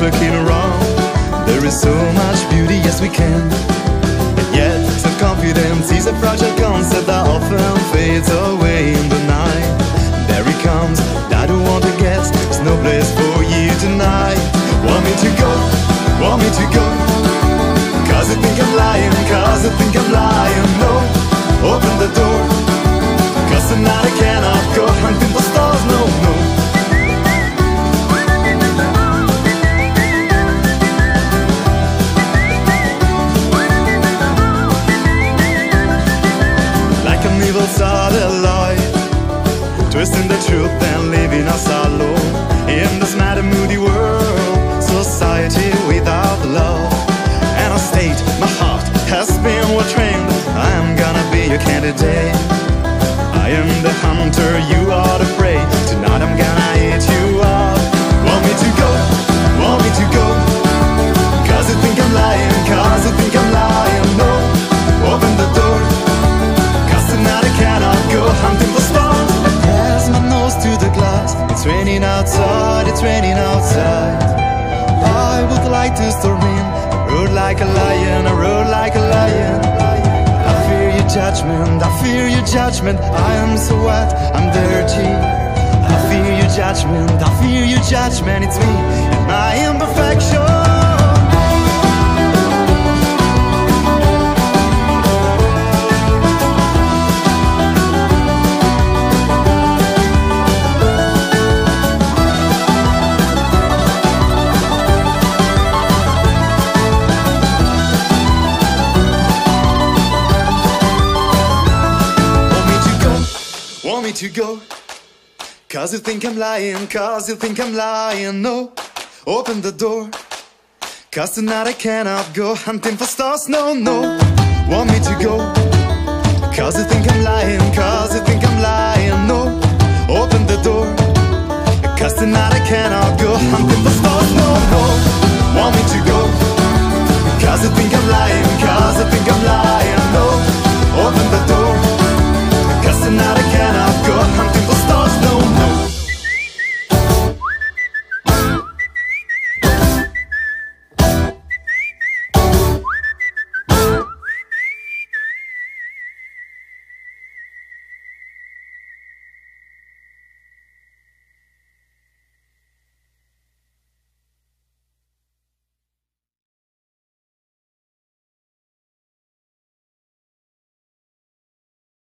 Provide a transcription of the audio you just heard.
looking around. There is so much beauty, yes we can. And yet, self-confidence is a fragile concept that often fades away in the night. There he comes, I don't want to guess. There's no place for you tonight. Want me to go, want me to go? Twisting the truth and leaving us alone. In this mad and moody world Society without love. And I state my heart has been well trained. I'm gonna be your candidate. I am the hunter, you are the prey I to in I roar like a lion, I roar like a lion. I fear your judgment, I fear your judgment. I am so wet, I'm dirty. I fear your judgment, I fear your judgment. It's me and my imperfection want me to go. Cause you think I'm lying, cause you think I'm lying No, open the door. Cause tonight I cannot go hunting for stars No, no, want me to go. Cause you think I'm lying, cause you think I'm lying No, open the door. Cause tonight I cannot